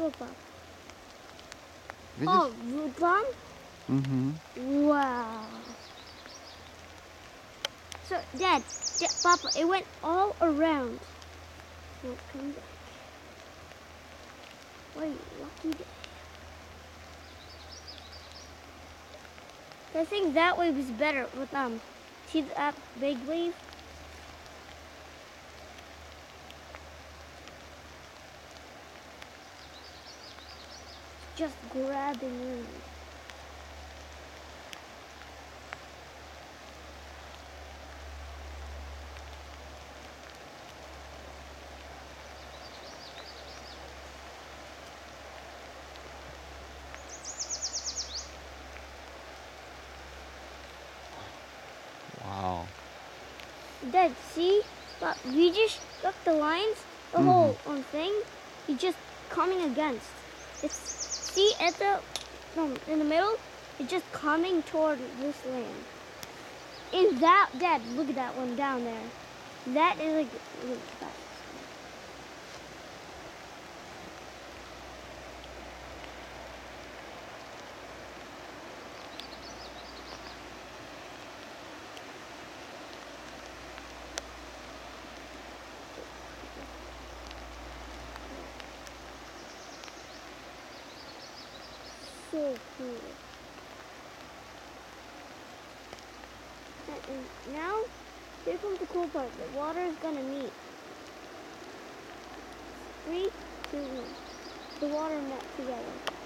Look, Pop. Видишь? Oh, вот там? Угу. Wow. So, Dad, Dad, Papa, it went all around. Won't come back. What a lucky day. I think that wave is better with um. See that big wave? Just grabbing in. Wow. Dad, see? But we just got the lines, the Mhm. whole um, thing. He's just coming against. It's see at the in the middle. It's just coming toward this land. Is that, Dad, look at that one down there. That is like. So cool. And, now, here comes the cool part. The water is gonna meet. Three, two, one. The water met together.